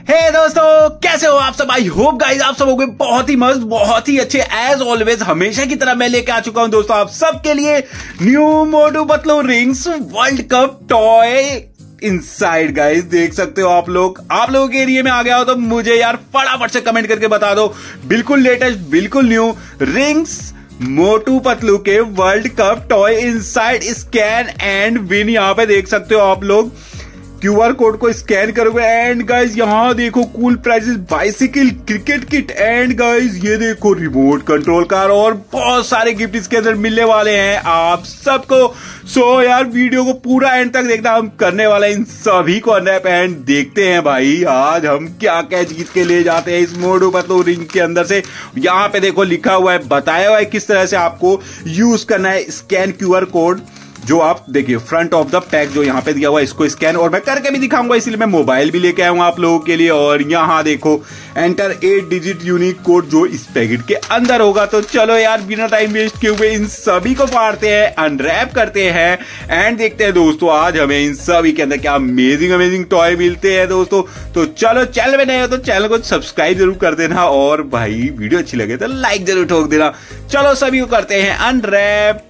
हे hey, दोस्तों, कैसे हो आप सब? आई होप गाइस आप सब हो गए बहुत ही मस्त, बहुत ही अच्छे एज ऑलवेज हमेशा की तरह मैं लेके आ चुका हूँ दोस्तों आप सबके लिए new Motu Patlu rings world cup toy inside guys देख सकते हो आप लोग। आप लोगों के एरिया में आ गया हो तो मुझे यार फटाफट से कमेंट करके बता दो। बिल्कुल लेटेस्ट बिल्कुल न्यू रिंग्स मोटू पतलू के world cup toy inside scan and win यहाँ पे देख सकते हो आप लोग। क्यूआर कोड को स्कैन करोगे एंड गाइज़ यहाँ देखो cool prizes bicycle cricket kit and guys ये देखो रिमोट कंट्रोल कार और बहुत सारे गिफ्ट इसके अंदर मिलने वाले हैं आप सबको। सो so, यार वीडियो को पूरा एंड तक देखना हम करने वाले इन सभी को अनरैप एंड देखते हैं भाई आज हम क्या क्या जीत के ले जाते हैं इस मोडो पतलो रिंग के अंदर से। यहाँ पे देखो लिखा हुआ है बताया हुआ है किस तरह से आपको यूज़ करना है स्कैन क्यूआर कोड। जो आप देखिए फ्रंट ऑफ़ द पैक जो यहाँ पे दिया हुआ है, इसको स्कैन और मैं करके भी दिखाऊँगा, इसलिए मैं मोबाइल भी लेके आया हूँ आप लोगों के लिए। और यहाँ देखो enter eight digit unique code जो इस पैकेट के अंदर होगा। तो चलो यार, बिना टाइम वेस्ट किए हुए इन सभी को फाड़ते हैं अनरैप करते हैं। एंड देखते हैं दोस्तों, आज हमें इन सभी के अंदर क्या अमेजिंग अमेजिंग टॉय मिलते हैं दोस्तों। तो चलो चैनल में नए हो तो चैनल को सब्सक्राइब ज़रूर कर देना। और भाई, वीडियो अच्छी लगे तो लाइक ज़रूर ठोक देना। चलो, सभी को करते हैं अनरैप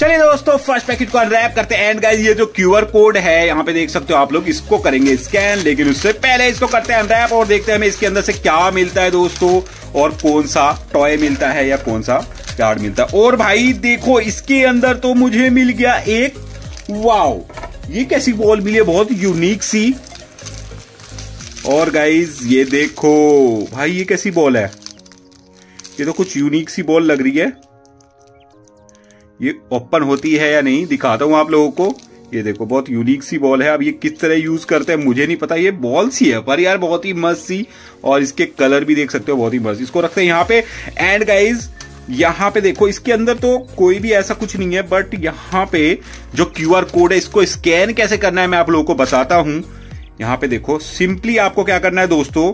चलिए दोस्तों फ़र्स्ट पैकेट को अनरैप करते हैं। एंड गाइस ये जो क्यूआर कोड है, यहाँ पे देख सकते हो आप लोग, इसको करेंगे स्कैन लेकिन उससे पहले इसको करते हैं अनरैप और देखते हैं हमें इसके अंदर से क्या मिलता है दोस्तों, और कौन सा टॉय मिलता है या कौन सा कार्ड मिलता है। और भाई, देखो, इसके अंदर तो मुझे मिल गया एक वाओ ये कैसी बॉल मिली है? बहुत यूनिक सी। और गाइज़ ये देखो, भाई, ये कैसी बॉल है? ये तो कुछ यूनिक सी बॉल लग रही है। ये ओपन होती है या नहीं, दिखाता हूँ आप लोगों को। ये देखो, बहुत यूनिक सी बॉल है। अब ये किस तरह यूज़ करते हैं, मुझे नहीं पता। ये बॉल सी है, पर यार बहुत ही मस्त सी। और इसके कलर भी देख सकते हो, बहुत ही मस्त। इसको रखते हैं यहाँ पे। एंड गाइज़ यहाँ पे देखो, इसके अंदर तो कोई भी ऐसा कुछ नहीं है बट यहाँ पे जो क्यू आर कोड है, इसको स्कैन कैसे करना है, मैं आप लोगों को बताता हूँ। यहाँ पे देखो सिंपली आपको क्या करना है दोस्तों?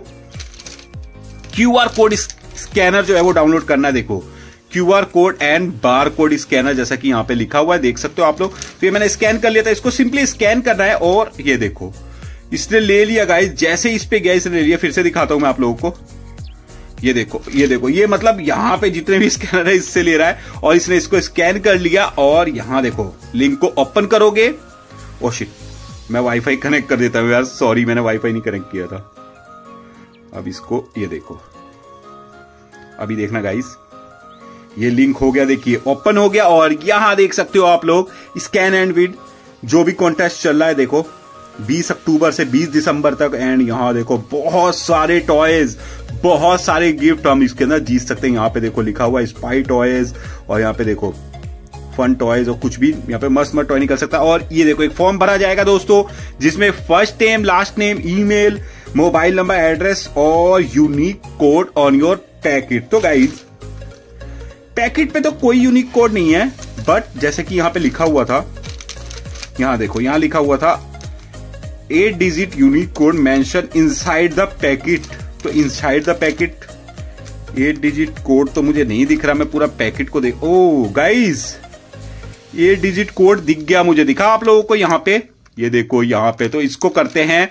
क्यू आर कोड स्कैनर जो है वो डाउनलोड करना है, देखो। Q R code and bar code scanner जैसा कि यहाँ पे लिखा हुआ है, देख सकते हो आप लोग। तो ये मैंने स्कैन कर लिया था, इसको सिंपली स्कैन करना है और ये देखो। इसने ले लिया गाइस जैसे इस पे गया, इसने ले लिया, फिर से दिखाता हूँ मैं आप लोगों को। ये देखो ये देखो, ये मतलब यहाँ पे जितने भी स्कैनर है, इससे ले रहा है और इसने इसको स्कैन कर लिया और यहाँ देखो लिंक को ओपन करोगे। ओ शिट मैं वाईफाई कनेक्ट कर देता हूँ यार सॉरी मैंने वाईफाई नहीं कनेक्ट किया था। अब इसको, ये देखो। अभी देखना गाइस ये लिंक हो गया, देखिए ओपन हो गया और यहाँ देख सकते हो आप लोग स्कैन एंड विड जो भी कॉन्टेस्ट चल रहा है, देखो 20 अक्टूबर से 20 दिसंबर तक एंड यहाँ देखो, बहुत सारे टॉयज बहुत सारे गिफ्ट हम इसके अंदर जीत सकते हैं। यहाँ पे देखो, लिखा हुआ स्पाई टॉयज और यहाँ पे देखो फन टॉयज और कुछ भी, यहाँ पे मस्त मस्त टॉय निकल सकता है। और ये देखो, एक फॉर्म भरा जाएगा दोस्तों, जिसमें first name last name email mobile number address और unique code on your packet तो गाइज़ पैकेट पे तो कोई यूनिक कोड नहीं है बट जैसे कि यहाँ पे लिखा हुआ था, यहाँ देखो, यहाँ लिखा हुआ था eight digit unique code mention inside the packet तो inside the packet eight digit code तो मुझे नहीं दिख रहा, मैं पूरा पैकेट को देख oh guys eight digit code दिख गया मुझे, दिखा आप लोगों को यहाँ पे. ये देखो, यहाँ पे तो इसको करते हैं,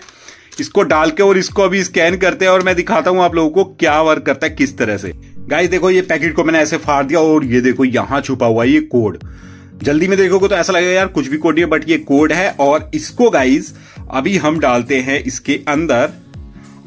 इसको डाल के और इसको अभी स्कैन करते हैं और मैं दिखाता हूँ आप लोगों को क्या वर्क करता है, किस तरह से। गाइस देखो, ये पैकेट को मैंने ऐसे फाड़ दिया और ये देखो, यहाँ छुपा हुआ है ये कोड जल्दी में देखोगे तो ऐसा लगेगा, यार, कुछ भी कोड नहीं है बट ये कोड है और इसको गाइज़ अभी हम डालते हैं इसके अंदर।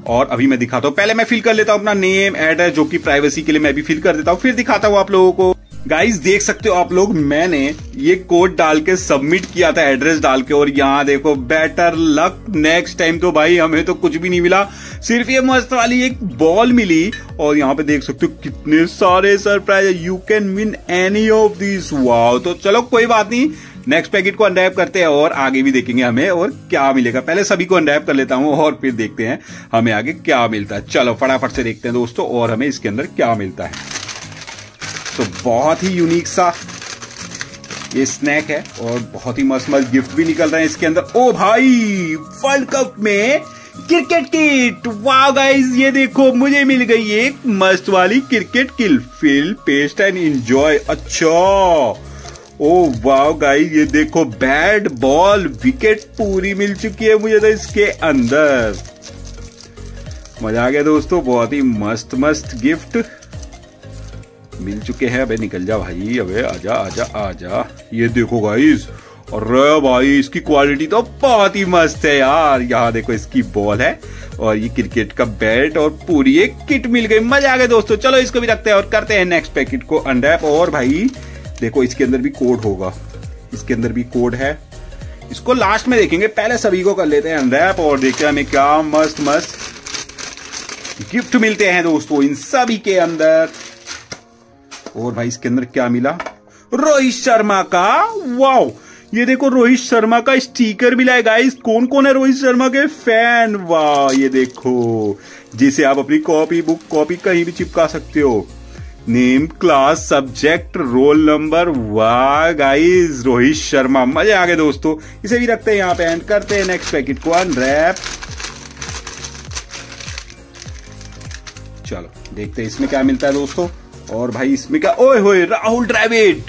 और अभी मैं दिखाता हूँ। पहले मैं फिल कर लेता हूँ अपना नेम एड्रेस जो कि प्राइवेसी के लिए मैं भी फिल कर देता हूँ, फिर दिखाता हूँ आप लोगों को। गाइस देख सकते हो आप लोग, मैंने ये कोड डाल के सबमिट किया था एड्रेस डाल के, और यहाँ देखो बेटर लक नेक्स्ट टाइम तो भाई हमें तो कुछ भी नहीं मिला। सिर्फ़ ये मस्त वाली एक बॉल मिली, और यहाँ पे देख सकते हो कितने सारे surprise you can win any of this wow तो चलो, कोई बात नहीं। नेक्स्ट पैकेट को अनरैप करते हैं, और आगे भी देखेंगे हमें, और क्या मिलेगा। पहले सभी को अनरैप कर लेता हूँ, और फिर देखते हैं हमें आगे क्या मिलता है। चलो, फटाफट से देखते हैं दोस्तों, और हमें इसके अंदर क्या मिलता है। तो बहुत ही यूनिक सा ये स्नैक है और बहुत ही मस्त मस्त गिफ्ट भी निकल रहे हैं इसके अंदर। ओ भाई वर्ल्ड कप में क्रिकेट किट वाह गाइस ये देखो, मुझे मिल गई एक मस्त वाली cricket kit fill paste and enjoy अच्छा। ओ वाह गाइस ये देखो बैट बॉल विकेट पूरी मिल चुकी है मुझे तो इसके अंदर। मज़ा आ गया दोस्तों, बहुत ही मस्त मस्त गिफ्ट मिल चुके हैं। अबे निकल जा भाई, अबे आजा आजा आजा। ये देखो गाइस अरे भाई, इसकी क्वालिटी तो बहुत ही मस्त है यार। यहाँ देखो इसकी बॉल है और ये क्रिकेट का बैट और पूरी एक किट मिल गई। मज़ा आ गया दोस्तों। चलो इसको भी रखते हैं और करते हैं नेक्स्ट पैकेट को अनरैप और भाई, देखो इसके अंदर भी कोड होगा। इसके अंदर भी कोड है। इसको लास्ट में देखेंगे। पहले सभी को कर लेते हैं अनरैप और देखते हैं हमें क्या मस्त मस्त गिफ्ट मिलते हैं दोस्तों इन सभी के अंदर। और भाई इसके अंदर क्या मिला? रोहित शर्मा का। वाओ! ये देखो, रोहित शर्मा का स्टीकर मिला है गाइस कौन कौन है रोहित शर्मा के? फ़ैन। वाह, ये देखो। जिसे आप अपनी कॉपी बुक कॉपी कहीं भी चिपका सकते हो। Name class subject roll number वाह गाइस रोहित शर्मा। मज़े आ गए दोस्तों। इसे भी रखते हैं यहाँ पे एंड करते हैं नेक्स्ट पैकेट को अनरैप चलो, देखते हैं इसमें क्या मिलता है दोस्तों। और भाई इसमें क्या? ओए होए, राहुल ड्राविड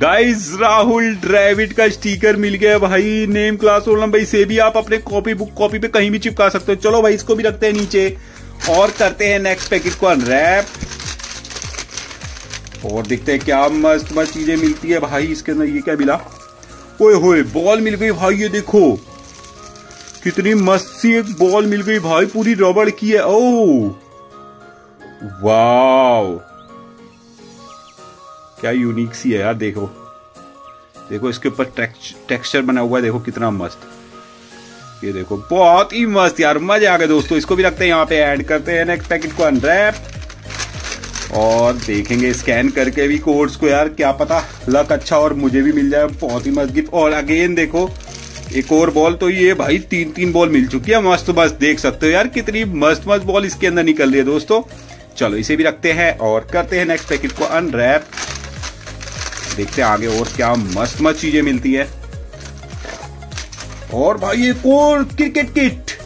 गाइस राहुल ड्राविड का स्टिकर मिल गया भाई। नेम क्लास रोल नंबर इसे भी आप अपने कॉपी बुक कॉपी पे कहीं भी चिपका सकते हो। चलो भाई, इसको भी रखते हैं नीचे। और करते हैं नेक्स्ट पैकेट को अनरैप और देखते हैं क्या मस्त मस्त चीज़ें मिलती है भाई इसके अंदर। ये क्या मिला? ओए होए बॉल मिल गई भाई, ये देखो। कितनी मस्त सी एक बॉल मिल गई भाई, पूरी रबड़ की है। ओ वाओ क्या यूनिक सी है यार, देखो। देखो इसके ऊपर टेक्सचर बना हुआ है, देखो कितना मस्त। ये देखो, बहुत ही मस्त यार, मज़ा आ गया दोस्तों। इसको भी रखते हैं यहाँ पे ऐड करते हैं नेक्स्ट पैकेट को अनरैप और देखेंगे स्कैन करके भी कोड्स को यार, क्या पता लक अच्छा और मुझे भी मिल जाए, बहुत ही मस्त गिफ्ट और अगेन देखो, एक और बॉल तो ये भाई तीन तीन बॉल मिल चुकी है, मस्त मस्त देख सकते हो यार, कितनी मस्त मस्त बॉल इसके अंदर निकल रही है दोस्तों। चलो इसे भी रखते हैं और करते हैं नेक्स्ट पैकेट को अनरैप देखते हैं आगे और क्या मस्त मस्त चीज़ें मिलती है। और भाई एक और क्रिकेट किट।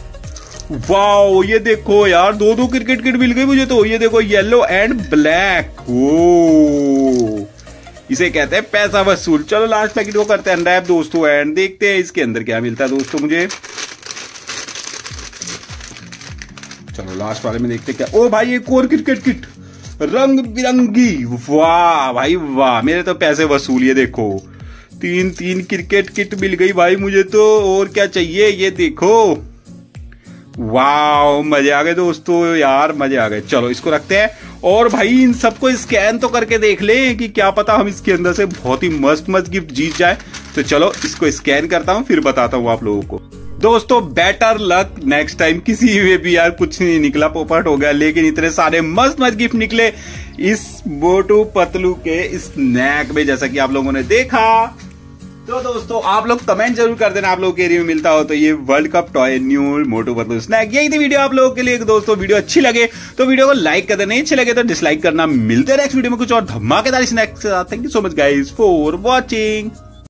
वाओ, ये देखो यार दो दो क्रिकेट किट मिल गई मुझे तो। ये देखो येलो एंड ब्लैक ओ इसे कहते हैं पैसा वसूल। चलो लास्ट पैकेट को करते हैं अनरैप दोस्तों एंड देखते हैं इसके अंदर क्या मिलता है, दोस्तों, मुझे। चलो लास्ट वाले में देखते क्या। ओ भाई, एक और क्रिकेट किट। रंग बिरंगी वाह भाई, वाह। मेरे तो पैसे वसूल, ये देखो। तीन तीन क्रिकेट किट मिल गई भाई मुझे तो। और क्या चाहिए? ये देखो। वाह, मज़े आ गए दोस्तों। यार, मज़े आ गए। चलो, इसको रखते हैं। और भाई, इन सबको स्कैन तो करके देख ले कि क्या पता हम इसके अंदर से बहुत ही मस्त मस्त गिफ्ट जीत जाए। तो चलो, इसको स्कैन करता हूँ, फिर बताता हूँ आप लोगों को। दोस्तों बेटर लक नेक्स्ट टाइम किसी में भी यार कुछ नहीं निकला, पोपट हो गया, लेकिन इतने सारे मस्त मस्त गिफ्ट निकले इस मोटू पतलू के स्नैक में, जैसा कि आप लोगों ने देखा। तो दोस्तों, आप लोग कमेंट ज़रूर कर देना, आप लोगों के एरिया में मिलता हो तो ये world cup toy new Motu Patlu snack यही थी वीडियो आप लोगों के लिए। दोस्तों वीडियो अच्छी लगे तो वीडियो को लाइक कर देना, अच्छे लगे तो डिसलाइक करना। मिलते नेक्स्ट वीडियो में कुछ और धमाकेदार स्नैक के साथ। Thank you so much guys for watching